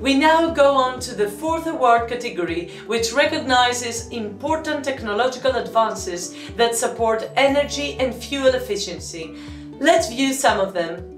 We now go on to the fourth award category, which recognizes important technological advances that support energy and fuel efficiency. Let's view some of them.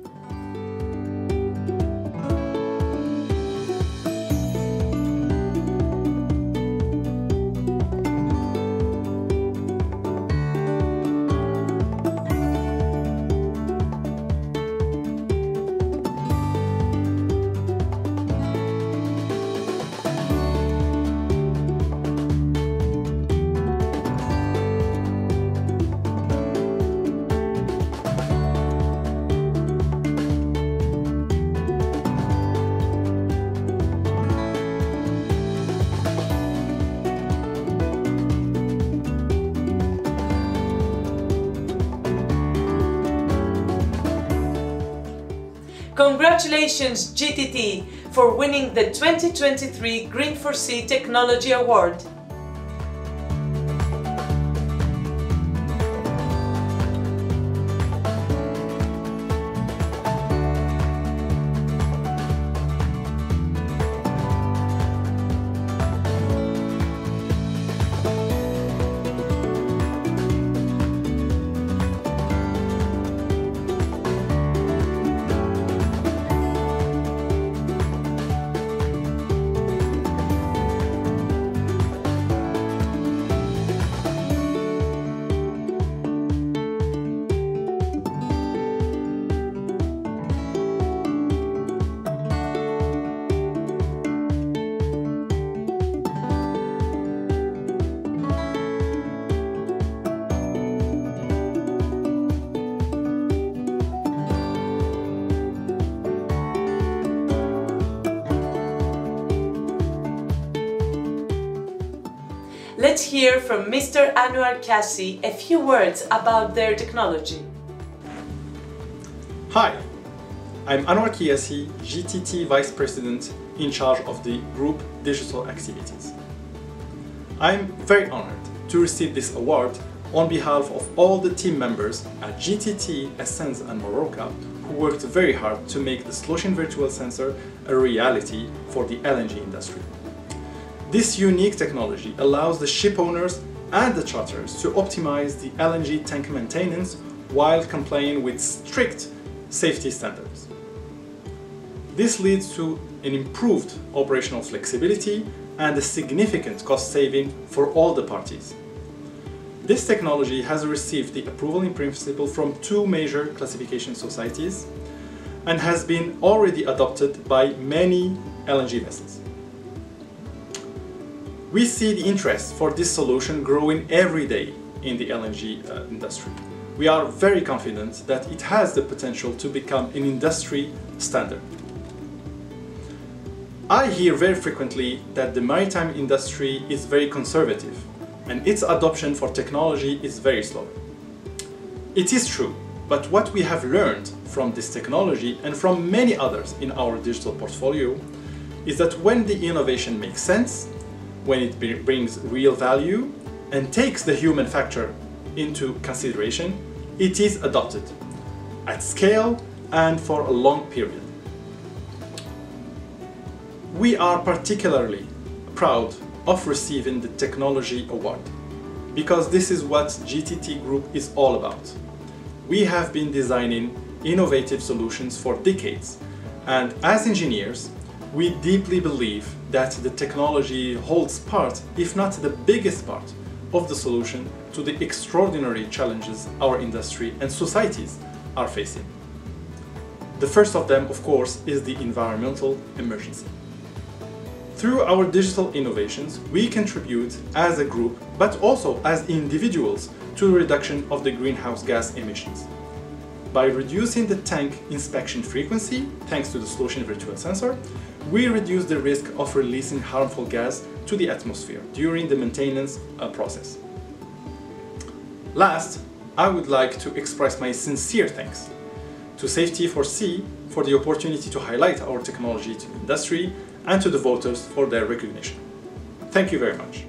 Congratulations GTT for winning the 2023 Green4Sea Technology Award. Let's hear from Mr. Anouar Kiassi a few words about their technology. Hi, I'm Anouar Kiassi, GTT Vice President in charge of the Group Digital Activities. I'm very honored to receive this award on behalf of all the team members at GTT, Ascenz and Marorka who worked very hard to make the Sloshing Virtual Sensor a reality for the LNG industry. This unique technology allows the ship owners and the charters to optimize the LNG tank maintenance while complying with strict safety standards. This leads to an improved operational flexibility and a significant cost saving for all the parties. This technology has received the approval in principle from two major classification societies and has been already adopted by many LNG vessels. We see the interest for this solution growing every day in the LNG uh, industry. We are very confident that it has the potential to become an industry standard. I hear very frequently that the maritime industry is very conservative and its adoption for technology is very slow. It is true, but what we have learned from this technology and from many others in our digital portfolio is that when the innovation makes sense, when it brings real value and takes the human factor into consideration, it is adopted at scale and for a long period. We are particularly proud of receiving the Technology Award because this is what GTT Group is all about. We have been designing innovative solutions for decades and as engineers we deeply believe that the technology holds part, if not the biggest part, of the solution to the extraordinary challenges our industry and societies are facing. The first of them, of course, is the environmental emergency. Through our digital innovations, we contribute as a group, but also as individuals, to the reduction of the greenhouse gas emissions. By reducing the tank inspection frequency, thanks to the Sloshing Virtual Sensor, we reduce the risk of releasing harmful gas to the atmosphere during the maintenance uh, process. Last, I would like to express my sincere thanks to Safety4Sea for the opportunity to highlight our technology to the industry and to the voters for their recognition. Thank you very much.